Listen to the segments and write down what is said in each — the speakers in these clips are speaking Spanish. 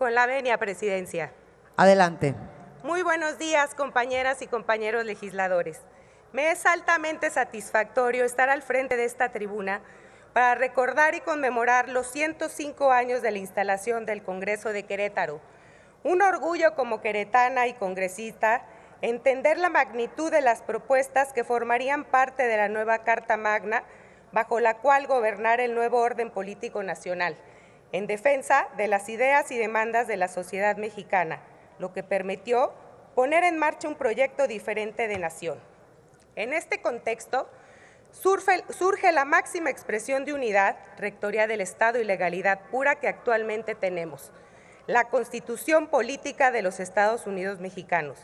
Con la venia, Presidencia. Adelante. Muy buenos días, compañeras y compañeros legisladores. Me es altamente satisfactorio estar al frente de esta tribuna para recordar y conmemorar los 105 años de la instalación del Congreso de Querétaro. Un orgullo como queretana y congresista entender la magnitud de las propuestas que formarían parte de la nueva Carta Magna bajo la cual gobernar el nuevo orden político nacional, en defensa de las ideas y demandas de la sociedad mexicana, lo que permitió poner en marcha un proyecto diferente de nación. En este contexto, surge, la máxima expresión de unidad, rectoría del Estado y legalidad pura que actualmente tenemos, la Constitución Política de los Estados Unidos Mexicanos.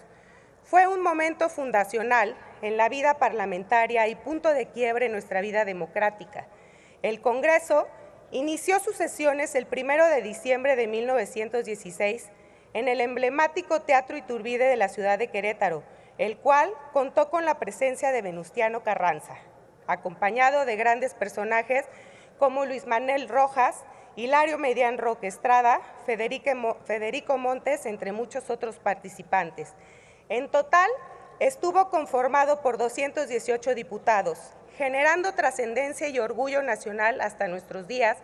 Fue un momento fundacional en la vida parlamentaria y punto de quiebre en nuestra vida democrática. El Congreso inició sus sesiones el primero de diciembre de 1916 en el emblemático Teatro Iturbide de la ciudad de Querétaro, el cual contó con la presencia de Venustiano Carranza, acompañado de grandes personajes como Luis Manuel Rojas, Hilario Medián Roque Estrada, Federico Montes, entre muchos otros participantes. En total, estuvo conformado por 218 diputados, generando trascendencia y orgullo nacional hasta nuestros días.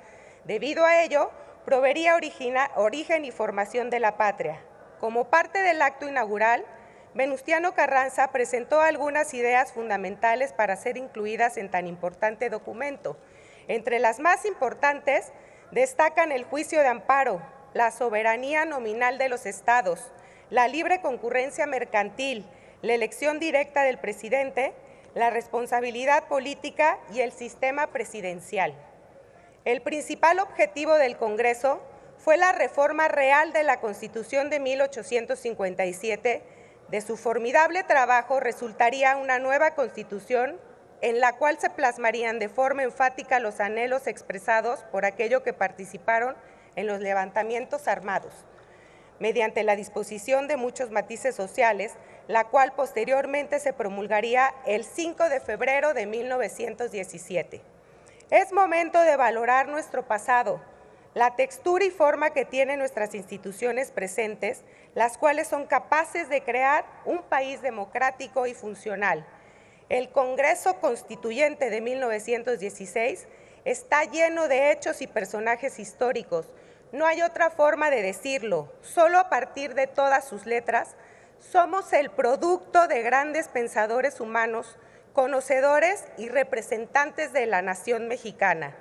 Debido a ello, proveería origen y formación de la patria. Como parte del acto inaugural, Venustiano Carranza presentó algunas ideas fundamentales para ser incluidas en tan importante documento. Entre las más importantes destacan el juicio de amparo, la soberanía nominal de los estados, la libre concurrencia mercantil, la elección directa del presidente, la responsabilidad política y el sistema presidencial. El principal objetivo del Congreso fue la reforma real de la Constitución de 1857 de su formidable trabajo resultaría una nueva constitución en la cual se plasmarían de forma enfática los anhelos expresados por aquellos que participaron en los levantamientos armados, mediante la disposición de muchos matices sociales, la cual posteriormente se promulgaría el 5 de febrero de 1917. Es momento de valorar nuestro pasado, la textura y forma que tienen nuestras instituciones presentes, las cuales son capaces de crear un país democrático y funcional. El Congreso Constituyente de 1916 está lleno de hechos y personajes históricos. No hay otra forma de decirlo. Solo a partir de todas sus letras somos el producto de grandes pensadores humanos, conocedores y representantes de la nación mexicana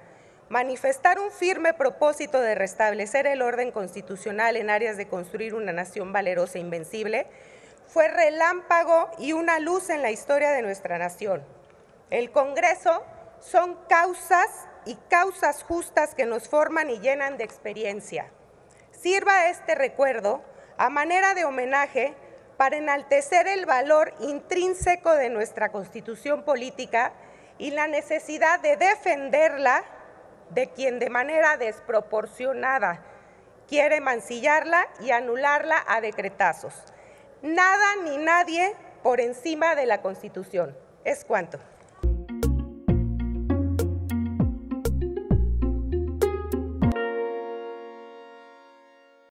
manifestar un firme propósito de restablecer el orden constitucional en áreas de construir una nación valerosa e invencible, fue relámpago y una luz en la historia de nuestra nación. El Congreso son causas y causas justas que nos forman y llenan de experiencia. Sirva este recuerdo a manera de homenaje para enaltecer el valor intrínseco de nuestra constitución política y la necesidad de defenderla de quien de manera desproporcionada quiere mancillarla y anularla a decretazos. Nada ni nadie por encima de la Constitución. Es cuanto.